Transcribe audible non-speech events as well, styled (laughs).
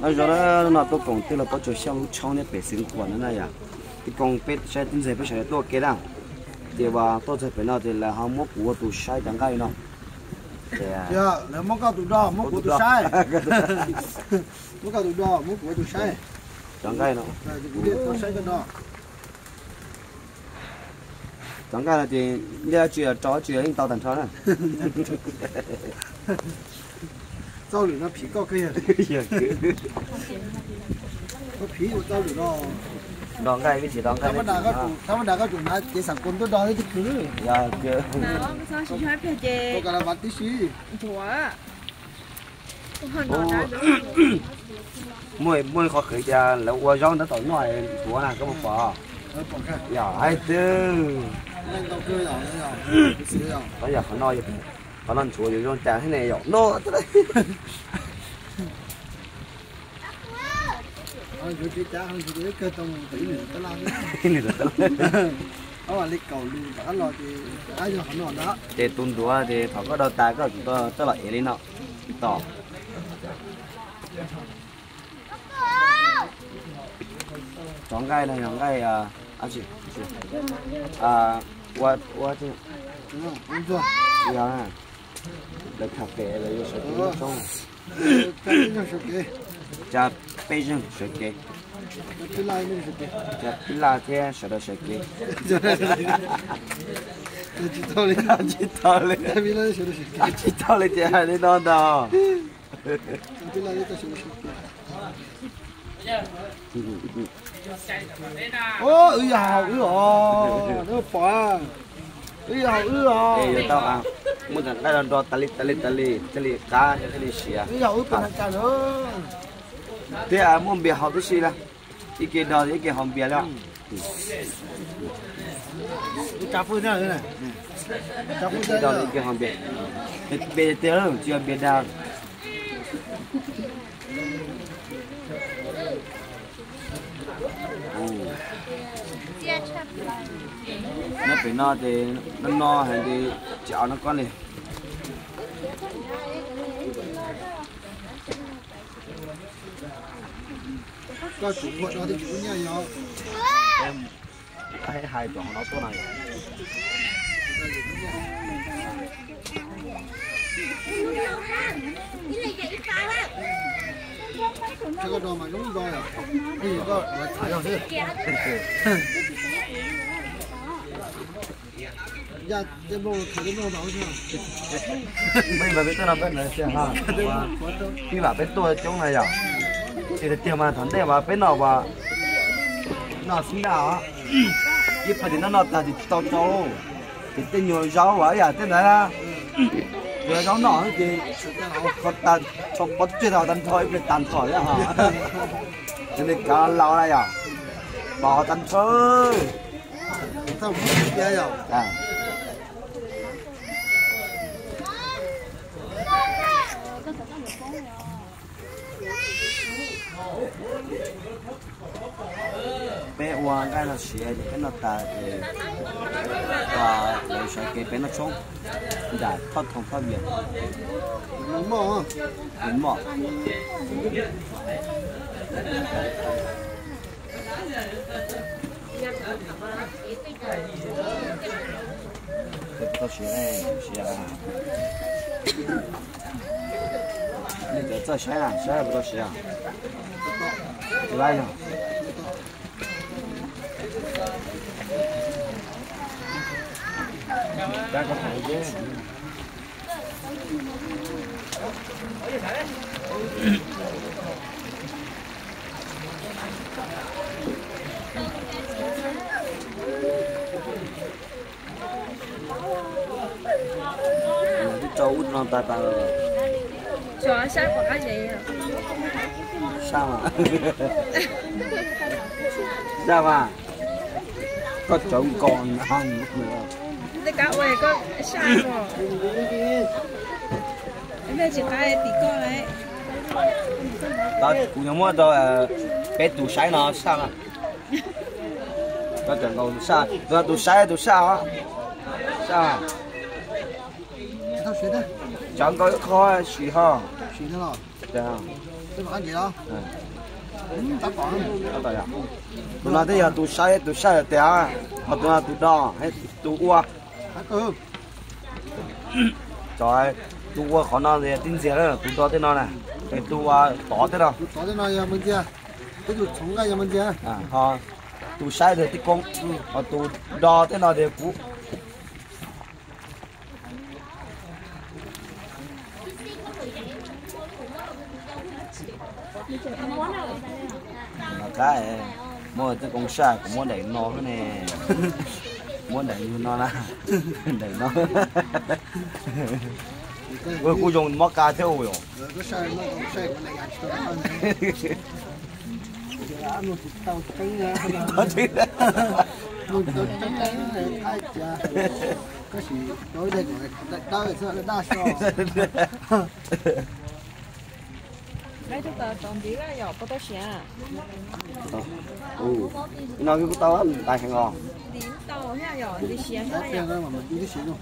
nó rồi đó nó tôi còn tức là tôi cho xong trong này bể sinh của nó này à. Thì còn bể sẽ tin sẽ bể sẽ tôi cái nào thì bà tôi sẽ phải nói thì là họ mua của tôi sai chẳng cái nó dạ nếu mua cao tụ đỏ mua của tụ sai mua cao tụ đỏ mua của tụ sai chẳng cái nó biết tụ sai cái đó chẳng cái là thì giờ chuyện chó chuyện tao thành chó này rau lửa nó phí cao kia có phí của rau lửa nó đón cái cái gì đón (laughs) cái 他们哪个主，他们哪个主拿给上工作到那就可以。 dạ chưa 嗱，我想试下片我 嘅 给他把地区，左，我看到哪种？ mỗi mỗi khó khởi ra là qua rong nó tỏi ngoài của là có một bò 呃，不看， dạ hai tư 那到哥养那样，不是样。 bây giờ họ nói họ nói chúa rồi rong trả thế này rồi nó tới đây 啊，有这家伙就这个东北人的那里， cái này là tới 我话你搞路，俺老的，俺就很难拿。 để tuần đùa thì họ có đầu tài có chúng ta tới lại đi nó tỏ chọn gai này chọn gai à anh chị chị. à qua qua chứ 嗯，工作， giờ à là thọc kệ là vô sợ kệ nó xong chặt bây giờ sợ kệ chặt cái là thế sợ đó sợ kệ chị thôi lên. Chị thôi lên chị thôi lên chị hai lên đó đó chị là cái sợ kệ ôi ừ hào ừ hò nó phở ừ hào ừ hò มึงกันได้รอตะลิตะลิตะลิตะลิกาตะลิเสียนี่เอาตัวกันเออเดี๋ยวมึงเบียร์หอบตัวสิละอีกดอกอีกหอมเบียร์แล้วจับพื้นเนี่ยเลยนะจับพื้นเนี่ยอีกหอมเบียร์เบียร์เตี้ยเลยเจียเบียร์ดาว nó phải no thì nó no hay thì chảo nó con này có chủ vợ nó thì chủ nhà nhỏ. Em hai hai tuần nó tốt này. Cái con đồ mà đúng à? rồi à, đi có phải rồi chứ 踩上去，呀，这路可能弄到去， bây giờ biết (laughs) tôi làm bên này xem ha khi bảo bên tôi chỗ này à thì là tiền mà thằng đây mà bên nào mà nó xin nào á ít phải thì nó nó ta thì tao cho thì tên nhiều rau vậy à tên này à rồi rau nọ thì có ta cho có chuyện nào tan thôi bị tan khỏi á hả cho nên cả lâu này à bỏ tan thôi 在我们这边呀， à Bé hoa cái nó xỉa thì cái nó ta thì và lấy sợi cái bé nó trống giải thoát thông thoát miệng không đúng không cái tao xỉa này xỉa 你这这显然显然不到西洋，一般性。加个海鲜。你找屋子上待。Chó sát của các gì à? Sao mà? Sao mà? Có trống con hồng nữa. Tất cả ơi, có sao mà? Mẹ chỉ cái tí con đấy. Tao cũng nhớ mua rồi, à, bé tủ sái nó sao mà? Tao chẳng cầu tủ sái, tao tủ sái sao? Sao? 他谁的？ chọn có khó xì ho 谁的了？ dạ 这把你了，嗯，嗯，咋搞？好的呀。tôi nói thế giờ tôi sai tôi sai té mà tôi nói tôi đo hay tôi qua Hả cơ? trời tôi qua khó nào thì tin gì đó tôi đo thế nào nè thì tôi qua tỏ thế nào tôi tỏ thế nào giờ mình chưa? Tôi chụp chống cái giờ mình chưa? à họ tôi sai thì tí công họ tôi đo thế nào thì cũng là cái mua cái công sai cũng muốn đẩy nó cái này muốn đẩy nó là đẩy nó 왜 고정 막 가세요 cái sai nó còn sai cái này ăn cho nó ăn. Giờ ăn một tàu trứng nữa. Một tàu trứng nữa, ai chà. Cái gì đối đây của đau là sao đau (laughs) sao? Đây chúng ta tổng bí là có bao nhiêu à? ừ nó cái tao ăn đại hàng ngon Điểm tàu ha rồi, đi xe Cái ha mà mình đi cái luôn.